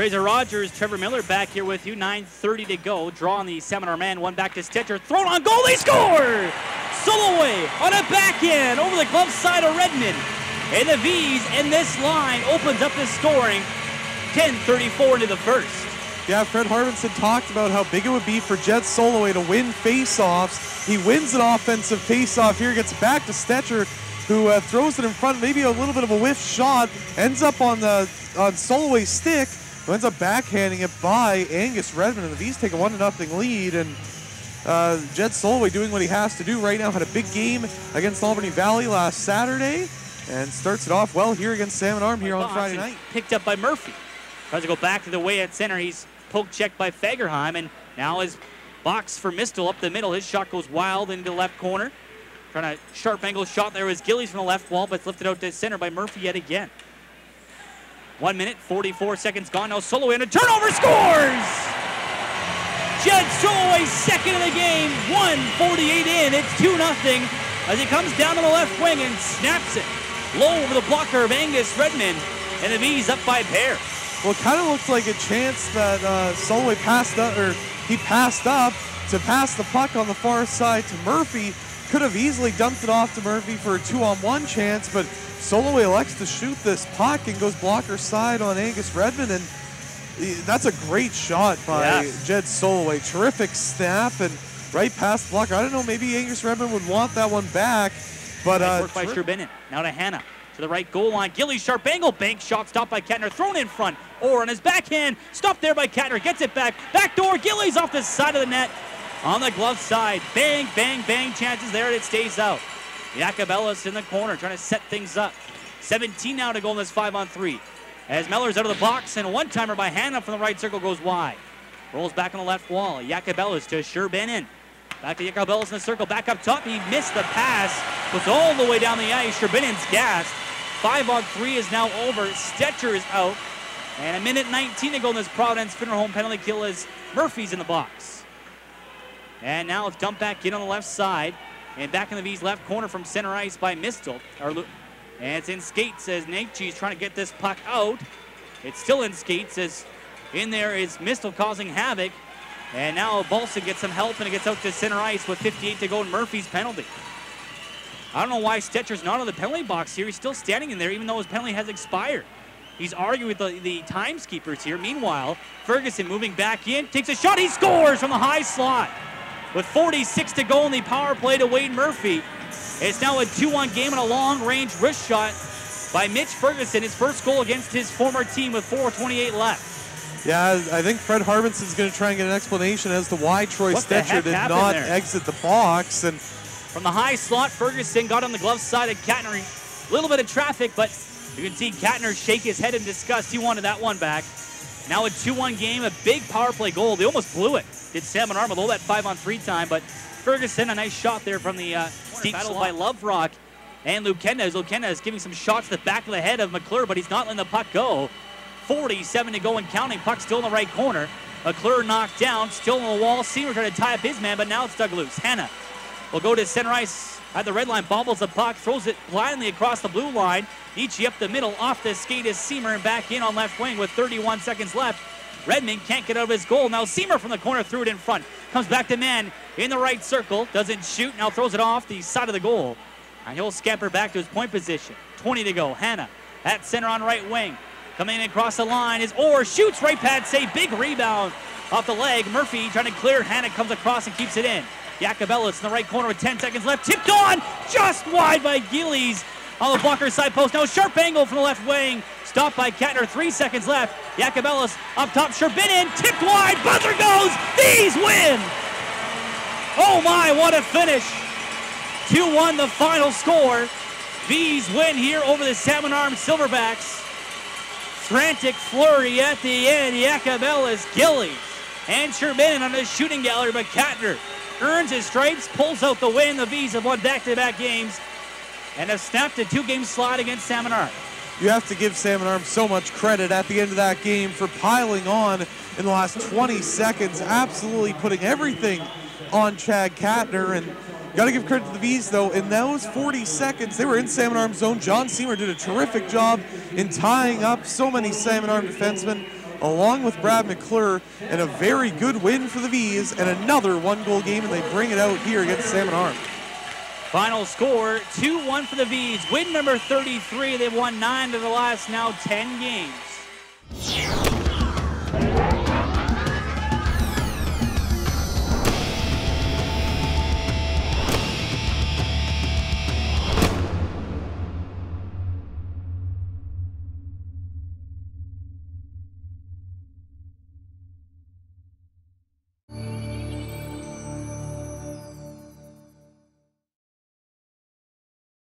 Fraser Rogers, Trevor Miller back here with you. 9.30 to go. Draw on the Seminar man. One back to Stecher. Thrown on goal. They score! Soloway on a backhand over the glove side of Redmond. And the Vees and this line opens up the scoring. 10.34 into the first. Yeah, Fred Harbinson talked about how big it would be for Jed Soloway to win faceoffs. He wins an offensive faceoff here, gets back to Stecher, who uh, throws it in front, maybe a little bit of a whiff shot, ends up on the on Soloway's stick, who ends up backhanding it by Angus Redmond, and the Vees take a one to nothing lead. And uh, Jed Soloway doing what he has to do right now. Had a big game against Alberni Valley last Saturday, and starts it off well here against Salmon Arm here on Friday night. Picked up by Murphy. Tries to go back to the way at center. He's poke checked by Fagerheim, and now his box for Mistel up the middle. His shot goes wild into the left corner. Trying to sharp angle shot there was Gillies from the left wall, but it's lifted out to center by Murphy yet again. One minute, 44 seconds gone. Now Soloway in a turnover scores! Jed Soloway second of the game, 148 in. It's 2 0 as he comes down to the left wing and snaps it low over the blocker of Angus Redmond. And the Vees up by a pair. Well, it kind of looks like a chance that uh, Soloway passed up, or he passed up to pass the puck on the far side to Murphy. Could have easily dumped it off to Murphy for a two-on-one chance, but Soloway elects to shoot this puck and goes blocker side on Angus Redmond, and that's a great shot by yes. Jed Soloway. Terrific snap and right past the blocker. I don't know, maybe Angus Redmond would want that one back, but nice uh, work by Sherbinin. Now to Hannah to the right goal line. Gilly sharp angle, bank shot stopped by Kettner, thrown in front. Or on his backhand, stopped there by Kettner, gets it back. Back door, Gillies off the side of the net on the glove side. Bang, bang, bang, chances there, and it stays out. Jacobellis in the corner trying to set things up. 17 now to go in this 5 on 3. As Meller's out of the box, and a one timer by Hannah from the right circle goes wide. Rolls back on the left wall. Jacobellis to Sherbinin. Back to Jacobellis in the circle, back up top. He missed the pass, was all the way down the ice. Sherbinin's gassed. Five on three is now over. Stecher is out. And a minute 19 to go in this Providence Finner home penalty kill as Murphy's in the box. And now it's dumped back in on the left side. And back in the Vees left corner from center ice by Mistel. And it's in skates as Nate trying to get this puck out. It's still in skates as in there is Mistel causing havoc. And now Bolson gets some help and it gets out to center ice with 58 to go in Murphy's penalty. I don't know why Stecher's not on the penalty box here. He's still standing in there even though his penalty has expired. He's arguing with the, the timeskeepers here. Meanwhile, Ferguson moving back in, takes a shot, he scores from the high slot. With 46 to go in the power play to Wade Murphy. It's now a 2-1 game and a long-range wrist shot by Mitch Ferguson, his first goal against his former team with 4.28 left. Yeah, I think Fred Harbinson's going to try and get an explanation as to why Troy what Stecher did not there? exit the box. And from the high slot, Ferguson got on the glove side of Katner. A little bit of traffic, but you can see Katner shake his head in disgust. He wanted that one back. Now a 2-1 game, a big power play goal. They almost blew it. Did Salmon Arm with all that 5 on 3 time, but Ferguson, a nice shot there from the uh, steep battle by Loverock and Lucena. Lucena is giving some shots to the back of the head of McClure, but he's not letting the puck go. 47 to go and counting. Puck still in the right corner. McClure knocked down, still on the wall. Seymour trying to tie up his man, but now it's dug loose. Hannah will go to center ice at the red line, bobbles the puck, throws it blindly across the blue line. Nietzsche up the middle, off the skate is Seymour and back in on left wing with 31 seconds left. Redmond can't get out of his goal. Now Seymour from the corner threw it in front. Comes back to man in the right circle. Doesn't shoot. Now throws it off the side of the goal. And he'll scamper back to his point position. 20 to go. Hannah at center on right wing. Coming in across the line is Orr. Shoots right pad save. Big rebound off the leg. Murphy trying to clear. Hannah comes across and keeps it in. Jacobellis in the right corner with 10 seconds left. Tipped on just wide by Gillies on the blocker side post. Now sharp angle from the left wing. Stopped by Kettner. Three seconds left. Jacobellis up top. Sherbinin tipped wide. Buzzer goes. These win. Oh my, what a finish. 2-1 the final score. Bees win here over the Salmon Arm Silverbacks. Frantic flurry at the end. Jacobellis, Gillies, and Sherbinin on the shooting gallery, but Katner earns his stripes, pulls out the win. The Vees have won back-to-back games and have snapped a two-game slide against Salmon Arm. You have to give Salmon Arm so much credit at the end of that game for piling on in the last 20 seconds, absolutely putting everything on Chad Katner. And got to give credit to the Vees, though. In those 40 seconds, they were in Salmon Arm zone. John Seymour did a terrific job in tying up so many Salmon Arm defensemen along with Brad McClure, and a very good win for the Vees, and another one-goal game, and they bring it out here against Salmon Arm. Final score 2 1 for the Vees. Win number 33. They've won 9 to the last now 10 games.